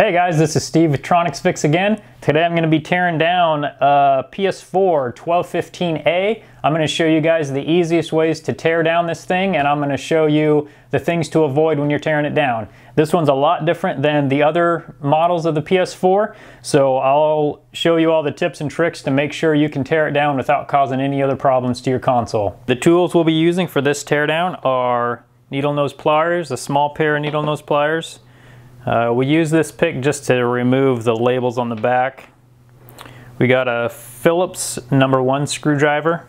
Hey guys, this is Steve with Tronics Fix again. Today I'm going to be tearing down uh, a PS4 1215A. I'm going to show you guys the easiest ways to tear down this thing and I'm going to show you the things to avoid when you're tearing it down. This one's a lot different than the other models of the PS4, so I'll show you all the tips and tricks to make sure you can tear it down without causing any other problems to your console. The tools we'll be using for this teardown are needle nose pliers, a small pair of needle nose pliers, uh, we use this pick just to remove the labels on the back. We got a Phillips number one screwdriver.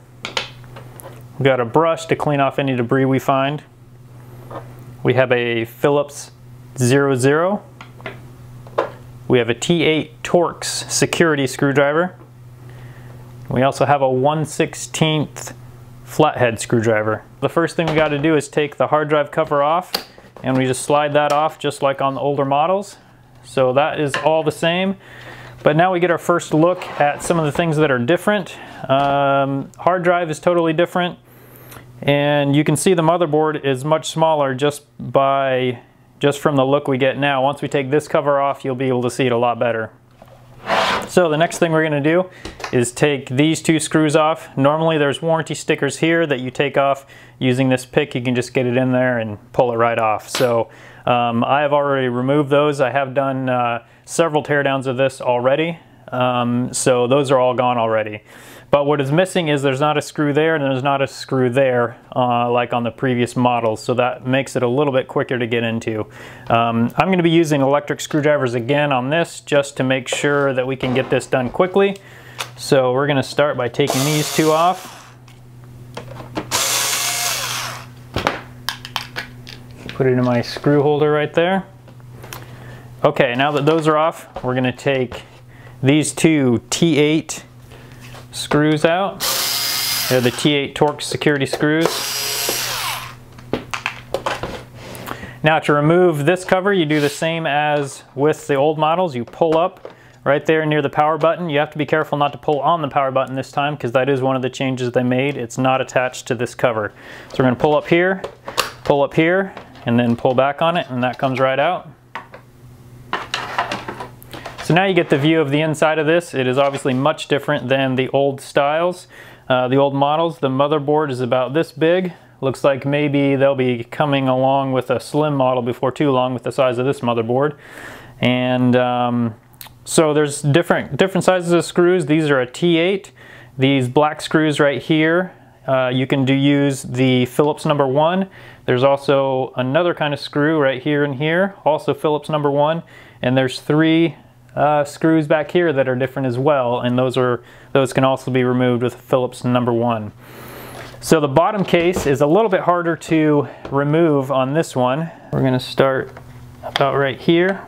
We got a brush to clean off any debris we find. We have a Phillips 00. We have a T8 Torx security screwdriver. We also have a 1 16th flathead screwdriver. The first thing we got to do is take the hard drive cover off and we just slide that off just like on the older models. So that is all the same. But now we get our first look at some of the things that are different. Um, hard drive is totally different. And you can see the motherboard is much smaller just by just from the look we get now. Once we take this cover off, you'll be able to see it a lot better. So the next thing we're gonna do is take these two screws off. Normally there's warranty stickers here that you take off using this pick. You can just get it in there and pull it right off. So um, I have already removed those. I have done uh, several teardowns of this already. Um, so those are all gone already. But what is missing is there's not a screw there and there's not a screw there uh, like on the previous models. So that makes it a little bit quicker to get into. Um, I'm going to be using electric screwdrivers again on this just to make sure that we can get this done quickly. So we're going to start by taking these two off. Put it in my screw holder right there. Okay, now that those are off, we're going to take these two T8 screws out. They're the T8 Torx security screws. Now to remove this cover, you do the same as with the old models. You pull up right there near the power button. You have to be careful not to pull on the power button this time because that is one of the changes they made. It's not attached to this cover. So we're gonna pull up here, pull up here, and then pull back on it and that comes right out. So now you get the view of the inside of this. It is obviously much different than the old styles. Uh, the old models, the motherboard is about this big. Looks like maybe they'll be coming along with a slim model before too long with the size of this motherboard. And um, so there's different, different sizes of screws. These are a T8. These black screws right here, uh, you can do use the Phillips number one. There's also another kind of screw right here and here, also Phillips number one. And there's three uh, screws back here that are different as well, and those are those can also be removed with Phillips number one. So the bottom case is a little bit harder to remove on this one. We're to start about right here.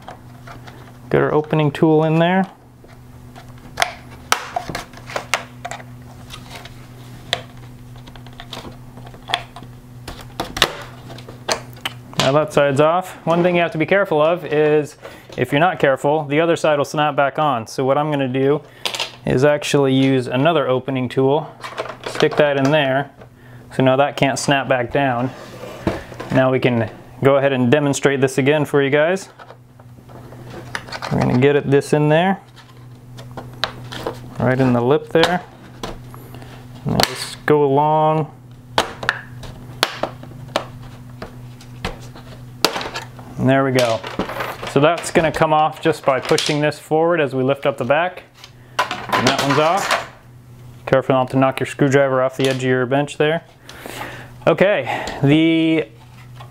Get our opening tool in there. Now that side's off. One thing you have to be careful of is if you're not careful, the other side will snap back on. So what I'm gonna do is actually use another opening tool, stick that in there. So now that can't snap back down. Now we can go ahead and demonstrate this again for you guys. We're gonna get it, this in there, right in the lip there. And just go along And there we go. So that's gonna come off just by pushing this forward as we lift up the back. And that one's off. Careful not to knock your screwdriver off the edge of your bench there. Okay, the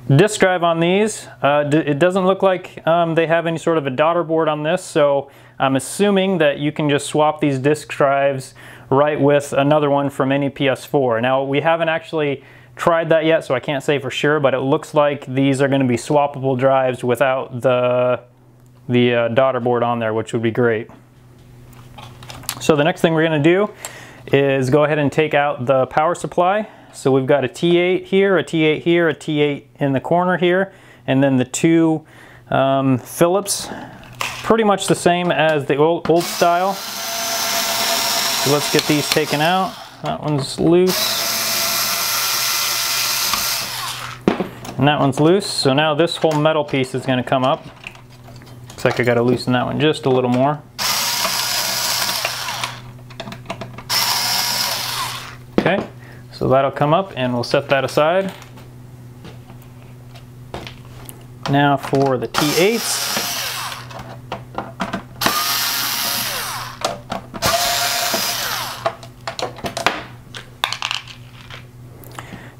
disk drive on these, uh, it doesn't look like um, they have any sort of a daughter board on this, so I'm assuming that you can just swap these disk drives right with another one from any PS4. Now, we haven't actually tried that yet, so I can't say for sure, but it looks like these are gonna be swappable drives without the, the uh, daughter board on there, which would be great. So the next thing we're gonna do is go ahead and take out the power supply. So we've got a T8 here, a T8 here, a T8 in the corner here, and then the two um, Phillips, pretty much the same as the old, old style. So let's get these taken out. That one's loose. And that one's loose, so now this whole metal piece is gonna come up. Looks like I gotta loosen that one just a little more. Okay, so that'll come up and we'll set that aside. Now for the T8s.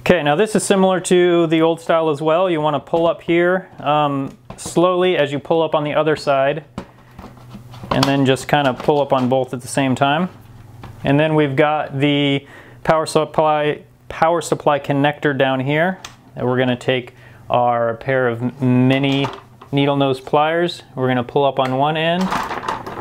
Okay, now this is similar to the old style as well. You want to pull up here um, slowly as you pull up on the other side and then just kind of pull up on both at the same time. And then we've got the power supply power supply connector down here and we're going to take our pair of mini needle nose pliers. We're going to pull up on one end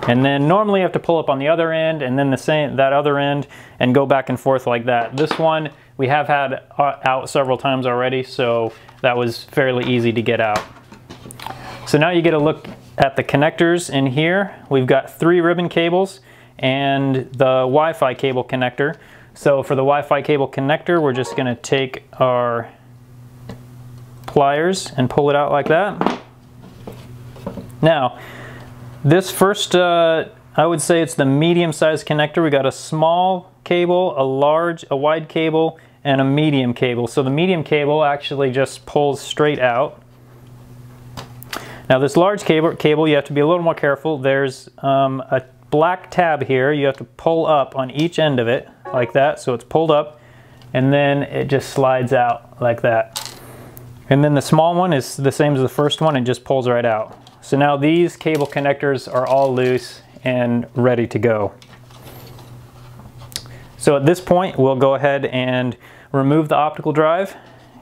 and then normally you have to pull up on the other end and then the same that other end and go back and forth like that. This one we have had uh, out several times already, so that was fairly easy to get out. So now you get a look at the connectors in here. We've got three ribbon cables and the Wi-Fi cable connector. So for the Wi-Fi cable connector, we're just gonna take our pliers and pull it out like that. Now, this first, uh, I would say it's the medium sized connector. We got a small cable, a large, a wide cable, and a medium cable. So the medium cable actually just pulls straight out. Now this large cable, cable you have to be a little more careful. There's um, a black tab here. You have to pull up on each end of it like that. So it's pulled up and then it just slides out like that. And then the small one is the same as the first one and just pulls right out. So now these cable connectors are all loose and ready to go. So at this point, we'll go ahead and remove the optical drive.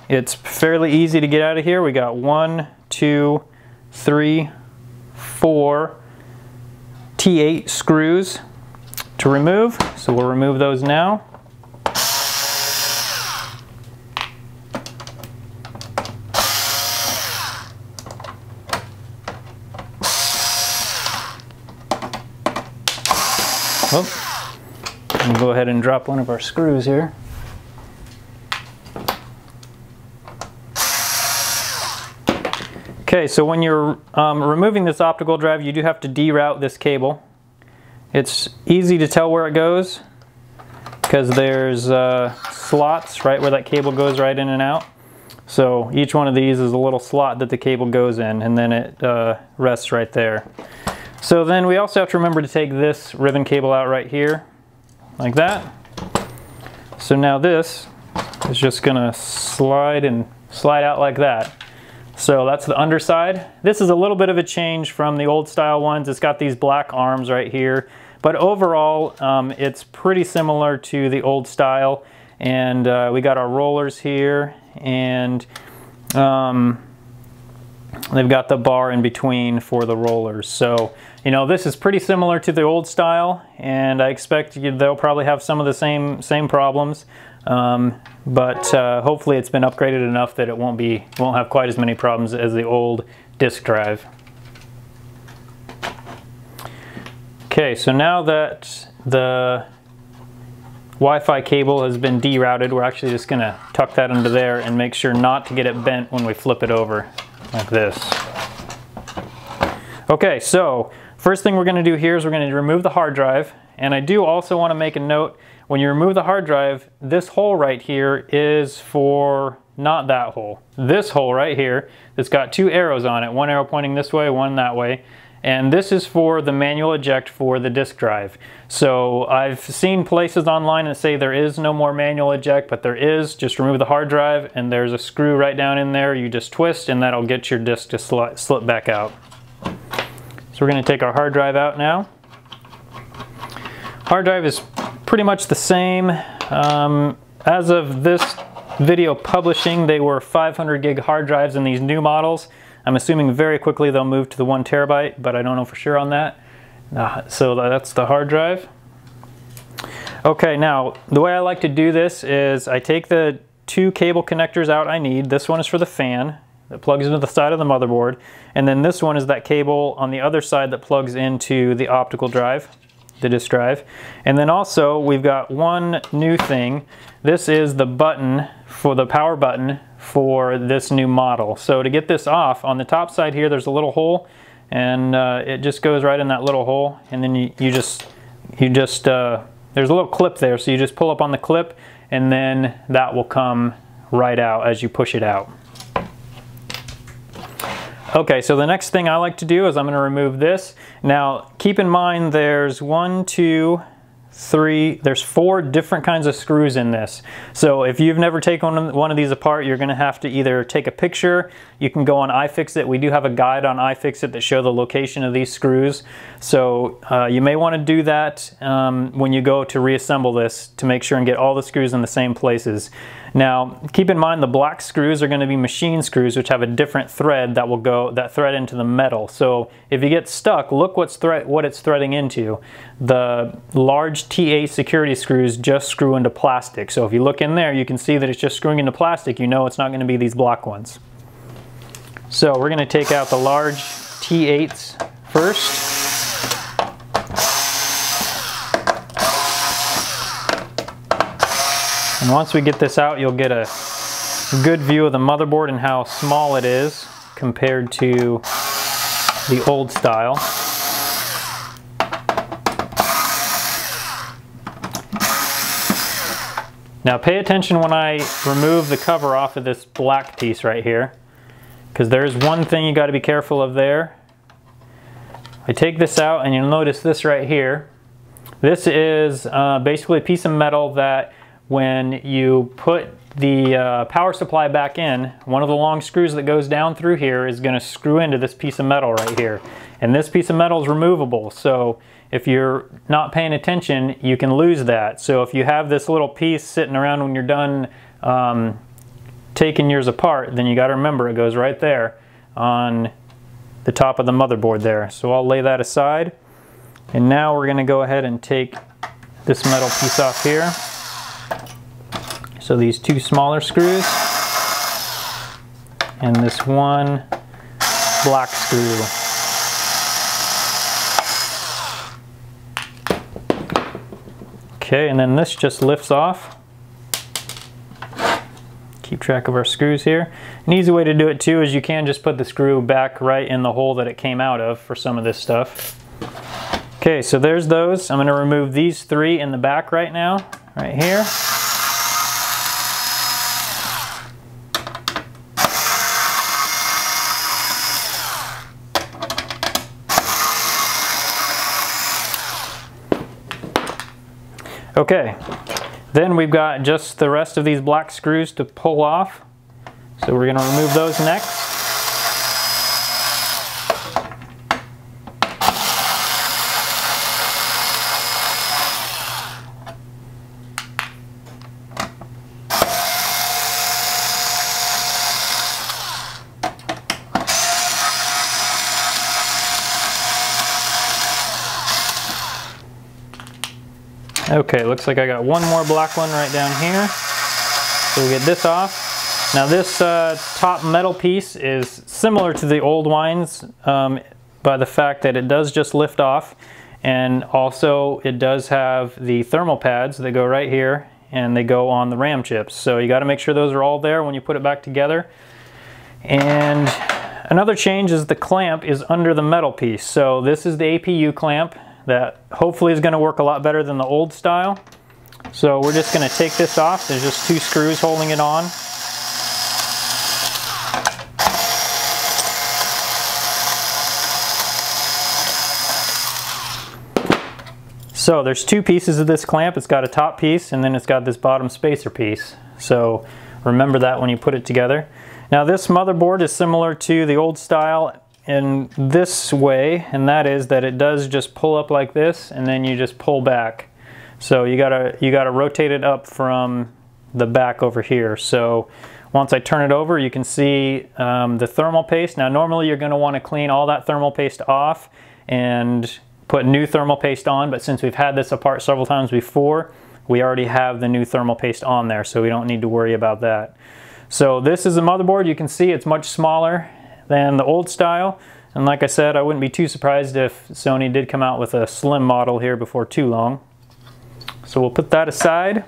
It's fairly easy to get out of here. We got one, two, three, four T8 screws to remove. So we'll remove those now. Oh, go ahead and drop one of our screws here. Okay, so when you're um, removing this optical drive, you do have to deroute this cable. It's easy to tell where it goes because there's uh, slots right where that cable goes right in and out. So each one of these is a little slot that the cable goes in and then it uh, rests right there. So then we also have to remember to take this ribbon cable out right here like that. So now this is just gonna slide and slide out like that. So that's the underside. This is a little bit of a change from the old style ones. It's got these black arms right here. But overall, um, it's pretty similar to the old style. And uh, we got our rollers here and um, they've got the bar in between for the rollers. So you know, this is pretty similar to the old style, and I expect they'll probably have some of the same same problems. Um, but uh, hopefully it's been upgraded enough that it won't be won't have quite as many problems as the old disk drive. Okay, so now that the Wi-Fi cable has been derouted, we're actually just to tuck that under there and make sure not to get it bent when we flip it over like this. Okay, so First thing we're to do here is we're to remove the hard drive. And I do also want to make a note, when you remove the hard drive, this hole right here is for not that hole. This hole right here, it's got two arrows on it, one arrow pointing this way, one that way. And this is for the manual eject for the disk drive. So I've seen places online that say there is no more manual eject, but there is. Just remove the hard drive and there's a screw right down in there. You just twist and that'll get your disk to slip back out. So we're going to take our hard drive out now. Hard drive is pretty much the same. Um, as of this video publishing, they were 500 gig hard drives in these new models. I'm assuming very quickly they'll move to the one terabyte, but I don't know for sure on that. Uh, so that's the hard drive. Okay, now the way I like to do this is I take the two cable connectors out I need. This one is for the fan that plugs into the side of the motherboard. And then this one is that cable on the other side that plugs into the optical drive, the disk drive. And then also we've got one new thing. This is the button for the power button for this new model. So to get this off, on the top side here there's a little hole. and uh, it just goes right in that little hole and then you, you just you just uh, there's a little clip there so you just pull up on the clip and then that will come right out as you push it out. Okay, so the next thing I like to do is I'm going to remove this. Now, keep in mind there's one, two, three, there's four different kinds of screws in this. So if you've never taken one of these apart, you're gonna have to either take a picture, you can go on iFixit. We do have a guide on iFixit that show the location of these screws. So uh, you may wanna do that um, when you go to reassemble this to make sure and get all the screws in the same places. Now, keep in mind the black screws are going to be machine screws which have a different thread that will go that thread into the metal. So if you get stuck, look what's thread what it's threading into. The large T8 security screws just screw into plastic. So if you look in there, you can see that it's just screwing into plastic. You know it's not going to be these block ones. So we're going to take out the large T8s first. And once we get this out, you'll get a good view of the motherboard and how small it is compared to the old style. Now pay attention when I remove the cover off of this black piece right here because there's one thing you got to be careful of there. I take this out and you'll notice this right here. This is uh, basically a piece of metal that when you put the uh, power supply back in, one of the long screws that goes down through here is going to screw into this piece of metal right here. And this piece of metal is removable, so if you're not paying attention, you can lose that. So if you have this little piece sitting around when you're done um, taking yours apart, then you got to remember it goes right there on the top of the motherboard there. So I'll lay that aside. And now we're going to go ahead and take this metal piece off here. So these two smaller screws and this one black screw. Okay, and then this just lifts off. Keep track of our screws here. An easy way to do it too is you can just put the screw back right in the hole that it came out of for some of this stuff. Okay, so there's those. I'm gonna remove these three in the back right now, right here. Okay, then we've got just the rest of these black screws to pull off. So we're gonna remove those next. Okay, looks like I got one more black one right down here. So we get this off. Now this uh, top metal piece is similar to the old wines um, by the fact that it does just lift off and also it does have the thermal pads that go right here and they go on the RAM chips. So you got to make sure those are all there when you put it back together. And another change is the clamp is under the metal piece. So this is the APU clamp that hopefully is going to work a lot better than the old style. So we're just going to take this off. There's just two screws holding it on. So there's two pieces of this clamp. It's got a top piece and then it's got this bottom spacer piece. So remember that when you put it together. Now this motherboard is similar to the old style in this way, and that is that it does just pull up like this, and then you just pull back. So you gotta you gotta rotate it up from the back over here. So once I turn it over, you can see um, the thermal paste. Now normally you're gonna wanna clean all that thermal paste off and put new thermal paste on, but since we've had this apart several times before, we already have the new thermal paste on there, so we don't need to worry about that. So this is the motherboard. You can see it's much smaller than the old style. And like I said, I wouldn't be too surprised if Sony did come out with a slim model here before too long. So we'll put that aside.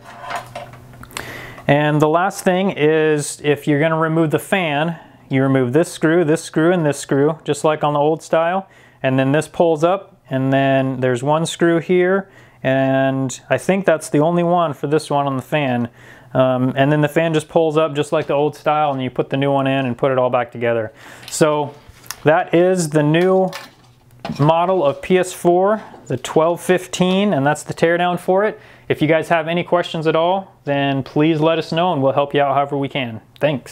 And the last thing is if you're going to remove the fan, you remove this screw, this screw, and this screw, just like on the old style. And then this pulls up, and then there's one screw here, and I think that's the only one for this one on the fan. Um, and then the fan just pulls up just like the old style, and you put the new one in and put it all back together. So that is the new model of PS4, the 1215, and that's the teardown for it. If you guys have any questions at all, then please let us know and we'll help you out however we can. Thanks.